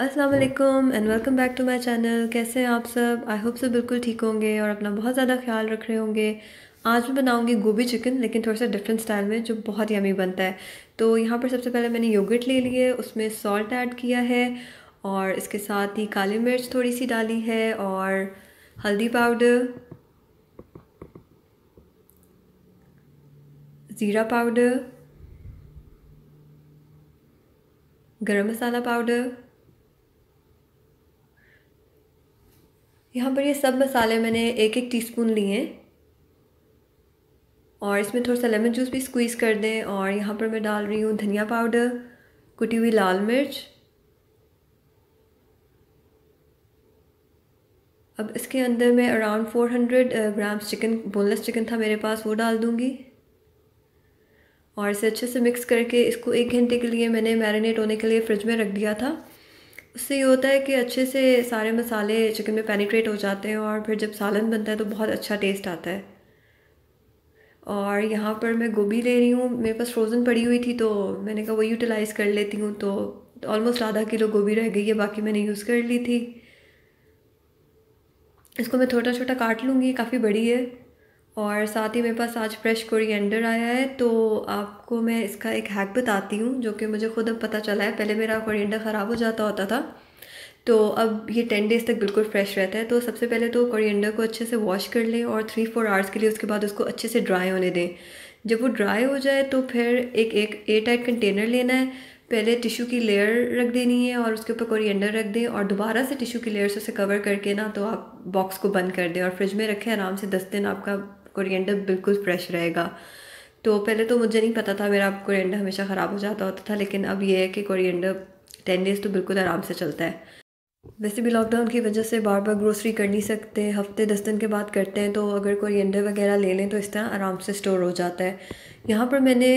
अस्सलाम वालेकुम and welcome back to my channel कैसे हैं आप सब? आई होप सब बिल्कुल ठीक होंगे और अपना बहुत ज़्यादा ख्याल रख रहे होंगे। आज मैं बनाऊँगी गोभी चिकन लेकिन थोड़ा सा डिफरेंट स्टाइल में, जो बहुत यमी बनता है। तो यहाँ पर सबसे पहले मैंने योगर्ट ले लिए उसमें सॉल्ट ऐड किया है और इसके साथ ही काली मिर्च थोड़ी सी डाली है और हल्दी पाउडर ज़ीरा पाउडर गरम मसाला पाउडर यहाँ पर ये सब मसाले मैंने एक एक टीस्पून लिए और इसमें थोड़ा सा लेमन जूस भी स्क्वीज़ कर दें और यहाँ पर मैं डाल रही हूँ धनिया पाउडर कुटी हुई लाल मिर्च। अब इसके अंदर मैं around 400 grams chicken boneless chicken था मेरे पास, वो डाल दूँगी। और इसे अच्छे से मिक्स करके इसको एक घंटे के लिए मैंने मैरिनेट होने के लिए फ्रिज में रख दिया था। उससे ये होता है कि अच्छे से सारे मसाले चिकन में पेनिट्रेट हो जाते हैं और फिर जब सालन बनता है तो बहुत अच्छा टेस्ट आता है। और यहाँ पर मैं गोभी ले रही हूँ, मेरे पास फ्रोज़न पड़ी हुई थी तो मैंने कहा वो यूटिलाइज़ कर लेती हूँ तो ऑलमोस्ट आधा किलो गोभी रह गई है, बाकी मैंने यूज़ कर ली थी। इसको मैं छोटा छोटा काट लूँगी, काफ़ी बड़ी है। और साथ ही मेरे पास आज फ्रेश कोरिएंडर आया है तो आपको मैं इसका एक हैक बताती हूँ, जो कि मुझे खुद अब पता चला है। पहले मेरा कोरिएंडर ख़राब हो जाता होता था तो अब ये टेन डेज़ तक बिल्कुल फ्रेश रहता है। तो सबसे पहले तो कोरिएंडर को अच्छे से वॉश कर लें और थ्री फोर आवर्स के लिए उसके बाद उसको अच्छे से ड्राई होने दें। जब वो ड्राई हो जाए तो फिर एक एक एयर टाइट कंटेनर लेना है। पहले टिशू की लेयर रख देनी है और उसके ऊपर कोरिएंडर रख दें और दोबारा से टिशू की लेयर से उसे कवर करके ना तो आप बॉक्स को बंद कर दें और फ्रिज में रखें, आराम से दस दिन आपका कोरिएंडर बिल्कुल फ्रेश रहेगा। तो पहले तो मुझे नहीं पता था, मेरा कोरिएंडर हमेशा ख़राब हो जाता होता था, लेकिन अब ये है कि कोरिएंडर टेन डेज़ तो बिल्कुल आराम से चलता है। वैसे भी लॉकडाउन की वजह से बार बार ग्रोसरी कर नहीं सकते, हफ़्ते दस दिन के बाद करते हैं तो अगर कोई वगैरह ले लें तो इस तरह आराम से स्टोर हो जाता है। यहाँ पर मैंने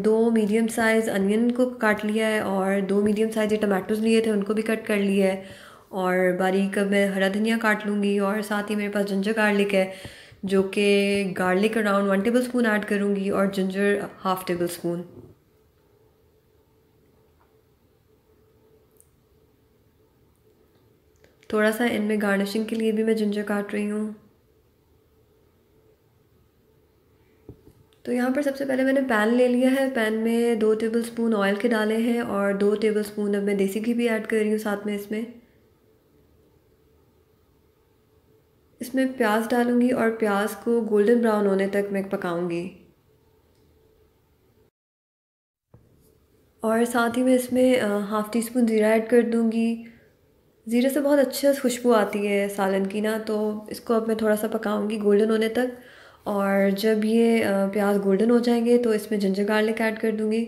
दो मीडियम साइज़ अनियन को काट लिया है और दो मीडियम साइज़ ये टमाटोज़ लिए थे, उनको भी कट कर लिया है। और बारीक मैं हरा धनिया काट लूँगी और साथ ही मेरे पास जिंजर गार्लिक है। जो कि garlic around one tablespoon add करूँगी और जिंजर हाफ़ टेबल स्पून थोड़ा सा इनमें गार्निशिंग के लिए भी मैं जिंजर काट रही हूँ। तो यहाँ पर सबसे पहले मैंने पैन ले लिया है। पैन में दो टेबल स्पून ऑयल के डाले हैं और दो टेबल स्पून अब मैं देसी घी भी ऐड कर रही हूँ साथ में इसमें। इसमें प्याज डालूँगी और प्याज को गोल्डन ब्राउन होने तक मैं पकाऊँगी। और साथ ही मैं इसमें हाफ़ टी स्पून ज़ीरा ऐड कर दूँगी। ज़ीरे से बहुत अच्छी खुशबू आती है सालन की ना तो इसको अब मैं थोड़ा सा पकाऊँगी गोल्डन होने तक। और जब ये प्याज गोल्डन हो जाएँगे तो इसमें जिंजर गार्लिक ऐड कर दूँगी।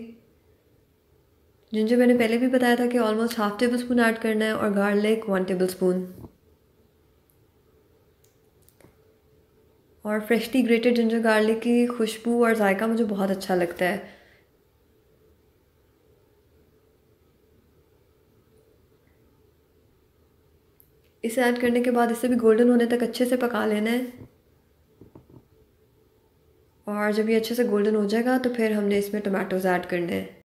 जिंजर मैंने पहले भी बताया था कि almost half tablespoon add करना है और गार्लिक वन टेबल स्पून और फ्रेशली ग्रेटेड जिंजर गार्लिक की खुशबू और जायका मुझे बहुत अच्छा लगता है। इसे ऐड करने के बाद इसे भी गोल्डन होने तक अच्छे से पका लेना है। और जब ये अच्छे से गोल्डन हो जाएगा तो फिर हमने इसमें टमाटोज़ ऐड करने हैं।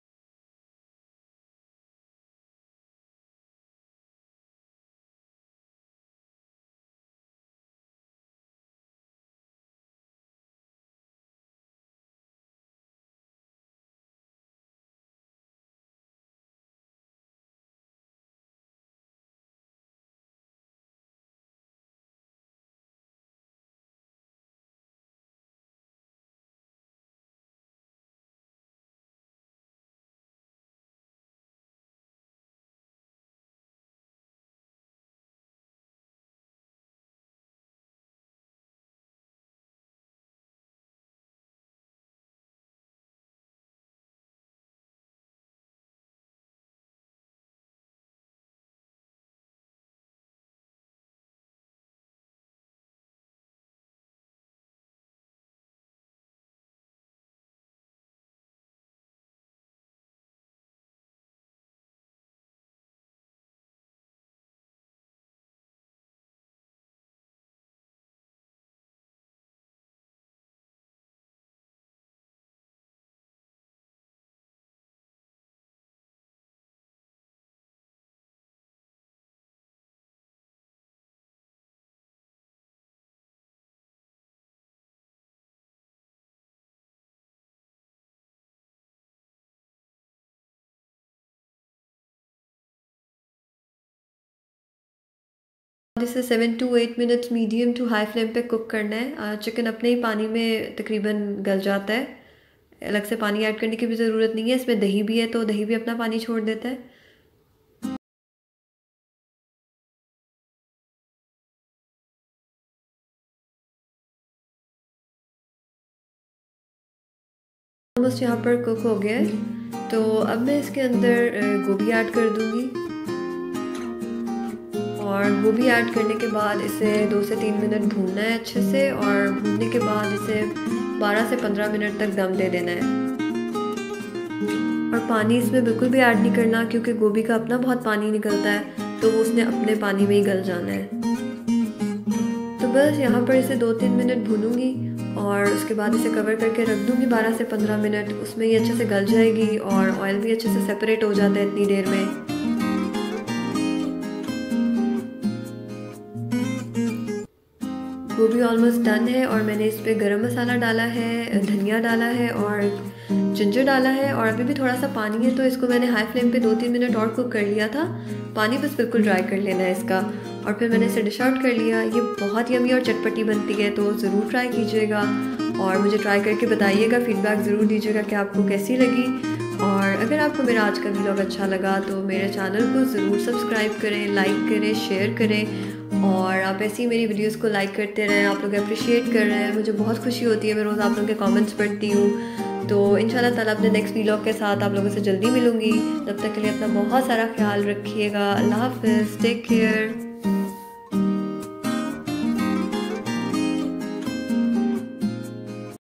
इसे seven to eight minutes medium to high flame पे कुक करना है। चिकन अपने ही पानी में तकरीबन गल जाता है। अलग से पानी ऐड करने की भी ज़रूरत नहीं है। इसमें दही भी है तो दही भी अपना पानी छोड़ देता है। ऑलमोस्ट यहाँ पर कुक हो गया है। तो अब मैं इसके अंदर गोभी ऐड कर दूँगी। और गोभी ऐड करने के बाद इसे दो से तीन मिनट भूनना है अच्छे से और भूनने के बाद इसे 12 से 15 मिनट तक दम दे देना है। और पानी इसमें बिल्कुल भी ऐड नहीं करना क्योंकि गोभी का अपना बहुत पानी निकलता है तो वो उसने अपने पानी में ही गल जाना है। तो बस यहाँ पर इसे दो तीन मिनट भूनूँगी और उसके बाद इसे कवर करके रख दूँगी 12 से 15 मिनट। उसमें ये अच्छे से गल जाएगी और ऑयल भी अच्छे से सेपरेट हो जाता है इतनी देर में। गोभी ऑलमोस्ट डन है और मैंने इस पर गर्म मसाला डाला है, धनिया डाला है और जिंजर डाला है और अभी भी थोड़ा सा पानी है तो इसको मैंने हाई फ्लेम पे दो तीन मिनट और कुक कर लिया था। पानी बस बिल्कुल ड्राई कर लेना है इसका। और फिर मैंने इसे डिश आउट कर लिया। ये बहुत यमी और चटपटी बनती है तो ज़रूर ट्राई कीजिएगा और मुझे ट्राई करके बताइएगा फीडबैक ज़रूर दीजिएगा कि आपको कैसी लगी। और अगर आपको मेरा आज का वीलॉग अच्छा लगा तो मेरे चैनल को ज़रूर सब्सक्राइब करें लाइक करें शेयर करें और आप ऐसी ही मेरी वीडियोस को लाइक करते रहें, आप लोग अप्रिशिएट कर रहे हैं, मुझे बहुत खुशी होती है, मैं रोज़ आप लोगों के कमेंट्स पढ़ती हूँ। तो इन ताला अपने नेक्स्ट वीलॉग के साथ आप लोगों से जल्दी मिलूँगी। तब तक के लिए अपना बहुत सारा ख्याल रखिएगा, अल्लाह हाफ़ टेक केयर